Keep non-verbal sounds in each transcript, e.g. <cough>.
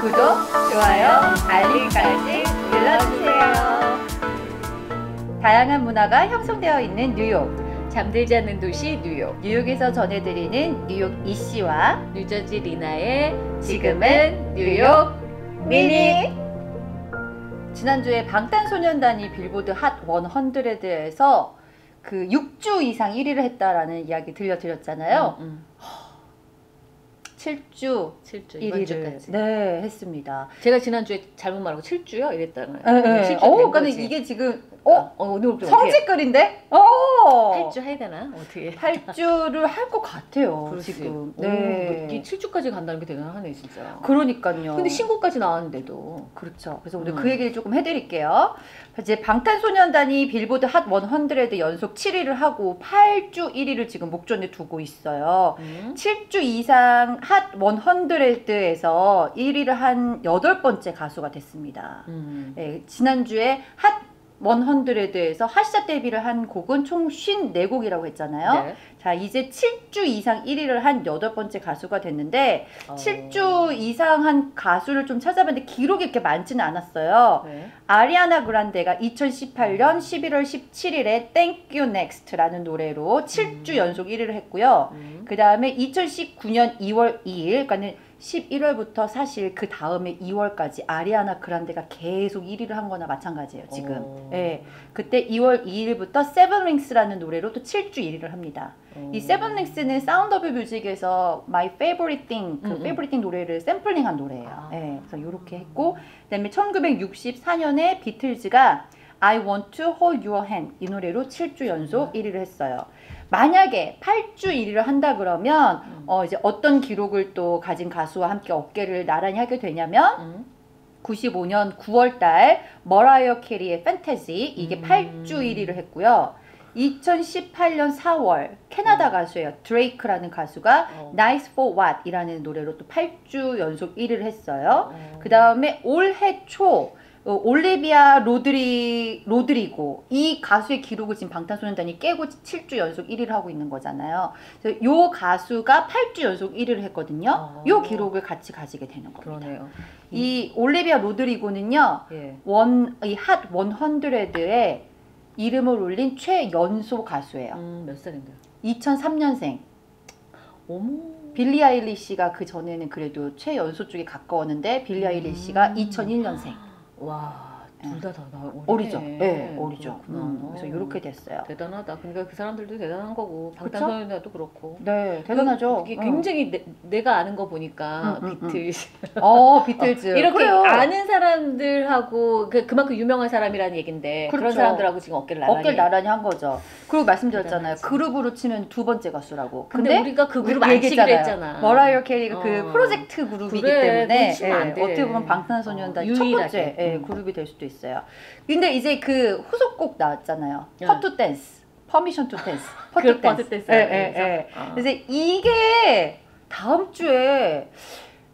구독, 좋아요, 알림까지 눌러주세요. 다양한 문화가 형성되어 있는 뉴욕. 잠들지 않는 도시 뉴욕 뉴욕에서 전해드리는 뉴욕 이씨와 뉴저지 리나의 지금은 뉴욕 미니. 지난주에 방탄소년단이 빌보드 핫 100에서 그 6주 이상 1위를 했다라는 이야기 들려드렸잖아요. 음, 7주 7주 이번 1위를 주까지 네 했습니다. 제가 지난주에 잘못 말하고 7주요? 이랬다는 네, 네. 어, 된 그러니까 거지. 이게 지금 어? 어어 오늘 성직글인데? 어. 8주 해야 되나? 어떻게 8주를 할 것 같아요. 그렇지. 지금. 오, 네. 이게 7주까지 간다는 게 대단하네 진짜 그러니까요. 근데 신고까지 나왔는데도 그렇죠. 그래서 오늘 음. 그 얘기를 조금 해 드릴게요. 이제 방탄소년단이 빌보드 핫 100 연속 7위를 하고 8주 1위를 지금 목전에 두고 있어요. 음. 7주 이상 핫 100에서 1위를 한 여덟 번째 가수가 됐습니다. 음. 네, 지난주에 핫 100에서 핫샷 데뷔를 한 곡은 총 54곡이라고 했잖아요. 네. 자, 이제 7주 이상 1위를 한 여덟 번째 가수가 됐는데 어. 7주 이상 한 가수를 좀 찾아봤는데 기록이 이렇게 많지는 않았어요. 네. 아리아나 그란데가 2018년 11월 17일에 Thank You Next라는 노래로 7주 음. 연속 1위를 했고요. 음. 그 다음에 2019년 2월 2일, 그러니까는 11월부터 사실 그 다음에 2월까지 아리아나 그란데가 계속 1위를 한 거나 마찬가지예요, 지금. 어. 예. 그때 2월 2일부터 Seven Rings라는 노래로 또 7주 1위를 합니다. 어. 이 Seven Rings는 Sound of Music에서 My Favorite Thing, 그 음, 음. Favorite Thing 노래를 샘플링한 노래예요. 아. 예. 그래서 이렇게 했고, 그다음에 1964년에 비틀즈가 I Want to Hold Your Hand 이 노래로 7주 연속 1위를 했어요. 만약에 8주 1위를 한다 그러면 음. 어 이제 어떤 기록을 또 가진 가수와 함께 어깨를 나란히 하게 되냐면 음. 95년 9월 달 머라이어 캐리의 판타지 이게 음. 8주 1위를 했고요. 2018년 4월 캐나다 가수예요. 드레이크라는 가수가 어. Nice for What 이라는 노래로 또 8주 연속 1위를 했어요. 어. 그 다음에 올해 초 어, 올리비아 로드리 로드리고 이 가수의 기록을 지금 방탄소년단이 깨고 7주 연속 1위를 하고 있는 거잖아요. 그래서 요 가수가 8주 연속 1위를 했거든요. 어. 요 기록을 같이 가지게 되는 겁니다. 그러네요. 이 올리비아 로드리고는요. 예. 원이핫 100에 이름을 올린 최연소 가수예요. 음, 몇 살인데요? 2003년생. 어머. 빌리 아일리시가 그 전에는 그래도 최연소 쪽에 가까웠는데 빌리 아일리시가 음. 2001년생. 와, 둘 다다 어리죠. 네, 어리죠. 그렇구나. 음, 그래서 이렇게 됐어요. 대단하다. 그러니까 그 사람들도 대단한 거고 방탄소년단도 그렇고. 네, 대단하죠. 이게 응. 굉장히 내, 내가 아는 거 보니까 음, 음, 음. 비틀즈 <laughs> 어, 비틀즈. <laughs> 이렇게 그래요. 아는 사람들하고 그, 그만큼 유명한 사람이라는 얘기인데 그런 그렇죠. 사람들하고 지금 어깨를 나란히. 어깨를 나란히 한 거죠. 그리고 말씀드렸잖아요. 대단하지. 그룹으로 치면 두 번째 가수라고. 근데, 근데, 우리가 그 그룹 안 치기로. 했잖아. 머라이어 캐리가 어. 그 프로젝트 그룹이기 그래, 때문에 돼. 어떻게 보면 방탄소년단 어, 첫. 번째 예, 음. 그룹이 될 수도 있어요. 근데 이제 그 후속곡 나왔잖아요. 응. 퍼투 Dance, Permission to Dance, 그 퍼투 Dance. Dance. 예, 예, 예. 어. 그래서 이게 다음 주에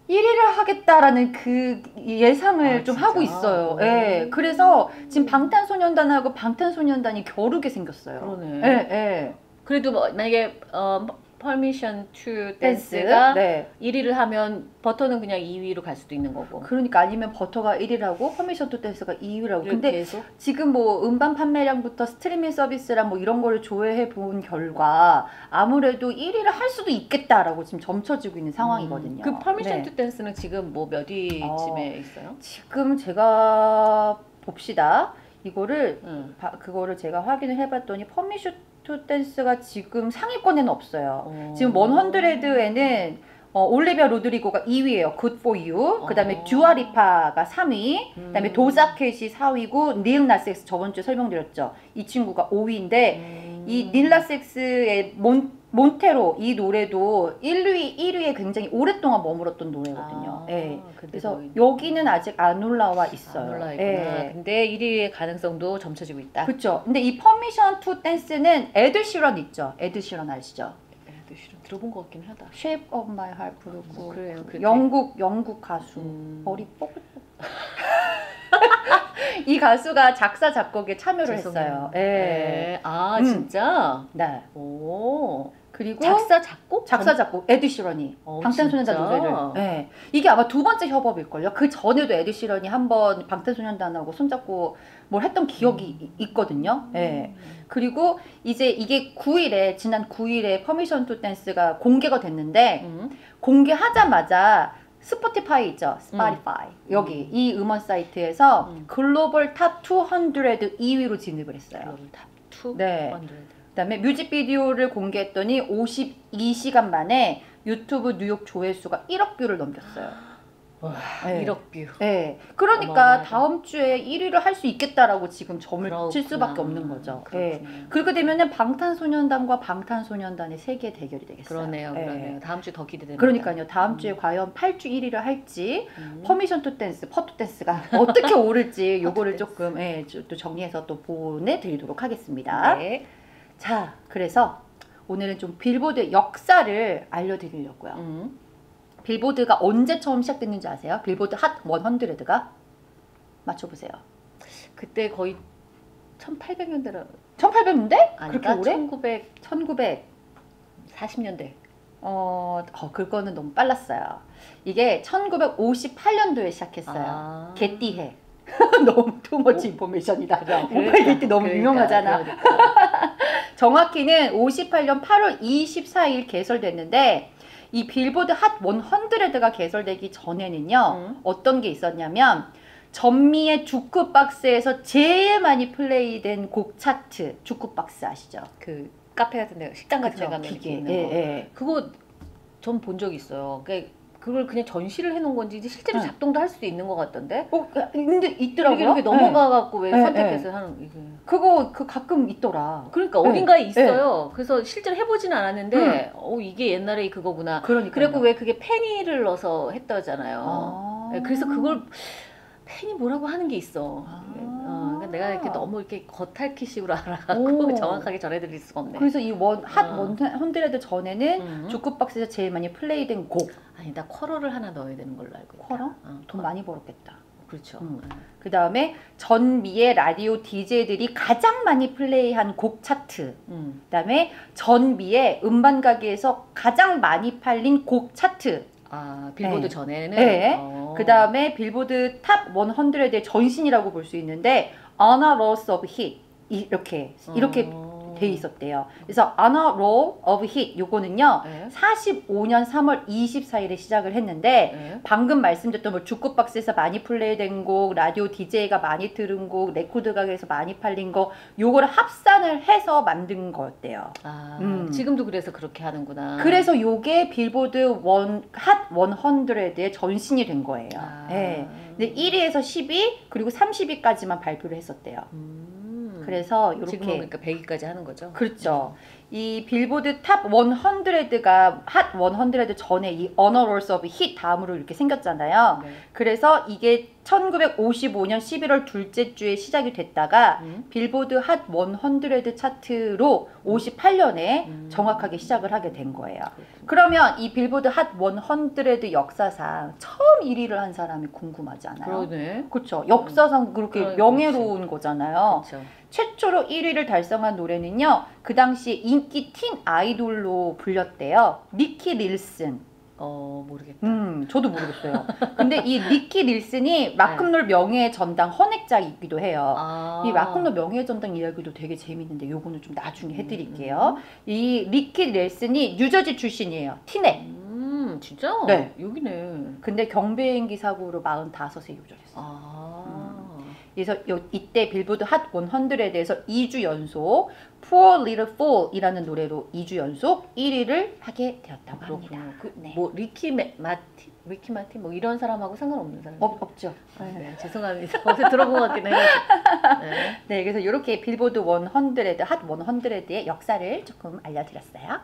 1위를 하겠다라는 그 예상을 아, 좀 진짜? 하고 있어요. 오. 예. 그래서 지금 방탄소년단하고 방탄소년단이 겨루게 생겼어요. 그러네. 예, 예. 그래도 뭐 만약에 어, Permission to Dance. Dance가 네. 1위를 하면 Butter는 그냥 2위로 갈 수도 있는 거고. 그러니까 아니면 Butter가 1위라고 Permission to Dance가 2위라고. 근데 계속 지금 뭐 음반 판매량부터 스트리밍 서비스랑 뭐 이런 거를 조회해 본 결과 아무래도 1위를 할 수도 있겠다라고 지금 점쳐지고 있는 상황이거든요. 그 Permission 네. to Dance는 지금 뭐 몇 위쯤에 어. 있어요? 지금 제가 봅시다. 이거를 응. 바- 그거를 제가 확인을 해봤더니 Permission to Dance가 지금 상위권에는 없어요. 어. 지금 100에는 어, 올리비아 로드리고가 2위예요. Good for You. 그다음에 어. 두아 리파가 3위. 그다음에 음. 도자 캣이 4위고 닐 나섹스 저번 주에 설명드렸죠. 이 친구가 5위인데 음. 이닐 나섹스의 몬 몬테로 이 노래도 1위 1위에 굉장히 오랫동안 머물렀던 노래거든요. 아, 예. 근데 그래서 뭐 여기는 아직 안 올라와 있어요. 안 올라 있구나. 예. 근데 1위의 가능성도 점쳐지고 있다. 그렇죠. 근데 이 Permission to Dance는 에드 시런 있죠. 에드 시런 아시죠? 에드 시런 들어본 것 같긴 하다. Shape of My Heart 부르고 뭐 그래요. 그렇게. 영국 영국 가수 음. 머리 뽀글뽀글 <laughs> 이 가수가 작사 작곡에 참여를 죄송해요. 했어요. 예. 네. 아 음. 진짜. 네. 오. 그리고 작사 작곡? 작사 작곡 에드 시런이 어, 방탄소년단 진짜? 노래를. 네. 이게 아마 두 번째 협업일 걸요. 그 전에도 에드 시런이 한번 방탄소년단하고 손잡고 뭘 했던 기억이 이- 있거든요. 네. 그리고 이제 이게 9일에 지난 9일에 Permission to Dance가 공개가 됐는데 음. 공개하자마자 스포티파이 있죠. 스파티파이. 여기 이 음원 사이트에서 음. 글로벌 top 200 2위로 진입을 했어요. 글로벌 top 2 네. 그다음에 뮤직비디오를 공개했더니 52시간 만에 유튜브 뉴욕 조회수가 1억 view를 넘겼어요. 와, 네. 1억 view. 네. 그러니까 어마어마하다. 다음 주에 1위를 할 수 있겠다라고 지금 점을 칠 수밖에 그렇구나. 없는 거죠. 네. 그렇게 되면은 방탄소년단과 방탄소년단의 세계 대결이 되겠어요. 그러네요, 네. 그러네요. 다음 주 더 기대됩니다. 그러니까요. 다음 음. 주에 과연 8주 1위를 할지 음. Permission to Dance, Per to Dance가 <laughs> 어떻게 오를지 요거를. 조금 예, 저- 또 정리해서 또 보내 드리도록 하겠습니다. 네. 자, 그래서 오늘은 좀 빌보드 역사를 알려드리려고요. 음. 빌보드가 언제 처음 시작됐는지 아세요? 빌보드 핫 100가 맞춰보세요. 그때 거의 1800년대라 1800년대? 그렇게 오래? 1940년대. 1900. 어, 어, 그거는 너무 빨랐어요. 이게 1958년도에 시작했어요. 아. 개띠해. <laughs> 너무 투머치 인포메이션이다. 오팔 때 너무 그러니까, 유명하잖아. 그러니까. 정확히는 58년 8월 24일 개설됐는데 이 빌보드 핫 100가 개설되기 전에는요. 음. 어떤 게 있었냐면 전미의 주크박스에서 제일 많이 플레이된 곡 차트 주크박스 아시죠? 그 카페 같은 데 식당 같은 데? 가면 기계. 있는 예, 거. 예. 그거 전 본 적 있어요. 그러니까 그걸 그냥 전시를 해놓은 건지 이제 실제로 응. 작동도 할 수도 있는 것 같던데. 어, 근데 있더라고요. 이렇게, 이렇게 넘어가 갖고 왜 네, 선택해서 하는 이게. 네. 그거 그 가끔 있더라. 그러니까 네, 어딘가에 있어요. 그래서 실제로 해보진 않았는데, 어 이게 옛날에 그거구나. 그러니까. 그리고 왜 그게 페니를 넣어서 했다잖아요. 아. 네, 그래서 그걸 페니 뭐라고 하는 게 있어. 아. 어, 내가 이렇게 너무 이렇게 겉핥기식으로 알아갖고 오. <laughs> 정확하게 전해드릴 수가 없네. 그래서 이 one hot 어. one hundred 전에는 음. 주크박스에서 제일 많이 플레이된 곡 아니 나 쿼러를 하나 넣어야 되는 걸로 알고 있다. quarter? 어, 돈 많이 벌었겠다. 그렇죠. 음. 그 다음에 전미의 라디오 DJ들이 가장 많이 플레이한 곡 차트. 음. 그 다음에 전미의 음반 가게에서 가장 많이 팔린 곡 차트. 아 빌보드 네. 전에는. 네. 어. 그 다음에 빌보드 Top 100의 전신이라고 볼 수 있는데 Honor Roll of Hit 이렇게 이렇게 어. 돼 있었대요. 그래서 Honor Roll of Hit 요거는요. 네. 45년 3월 24일에 시작을 했는데 네. 방금 말씀드렸던 뭐 주크박스에서 많이 플레이된 곡, 라디오 DJ가 많이 들은 곡, 레코드 가게에서 많이 팔린 거 요거를 합산을 해서 만든 거였대요. 아 음. 지금도 그래서 그렇게 하는구나. 그래서 요게 빌보드 one, Hot 100의 전신이 된 거예요. 아. 예. 근데 1위에서 10위 그리고 30위까지만 발표를 했었대요. 음. 그래서 지금은 이렇게 그러니까 100위까지 하는 거죠. 그렇죠. 이 빌보드 Top 100가 Hot 100 전에 이 Rolls of Hit 다음으로 이렇게 생겼잖아요. 네. 그래서 이게 1955년 11월 둘째 주에 시작이 됐다가 음. 빌보드 핫 100 차트로 58년에 음. 정확하게 시작을 하게 된 거예요. 그렇군요. 그러면 이 빌보드 핫 100 역사상 처음 1위를 한 사람이 궁금하지 않아요? 그러네. 그렇죠. 역사상 그렇게 그래, 명예로운 거잖아요. 그렇죠. 최초로 1위를 달성한 노래는요. 그 당시 인기 teen 아이돌로 불렸대요. 리키 넬슨. 어 모르겠다. 음, 저도 모르겠어요. 근데 이 리키 넬슨이 락큰롤 명예의 전당 헌액자이기도 해요. 아. 이 락큰롤 명예의 전당 이야기도 되게 재밌는데 요거는 좀 나중에 해드릴게요. 이 리키 넬슨이 뉴저지 출신이에요. 티넥. 음 진짜? 네. 여기네. 근데 경비행기 사고로 45세에 요절했어요. 아. 그래서 요, 이때 빌보드 핫 100에 대해서 2주 연속 Poor Little Fool이라는 노래로 2주 연속 1위를 하게 되었다고 합니다. 그렇군요. 그, 네. 뭐 리키 매, 마틴, 리키 마틴 뭐 이런 사람하고 상관없는 사람. 없, 없죠. 아, 네, 죄송합니다. 어제 들어본 것 같긴 해요. <laughs> 네. 네, 그래서 이렇게 빌보드 100, 핫 100의 역사를 조금 알려드렸어요.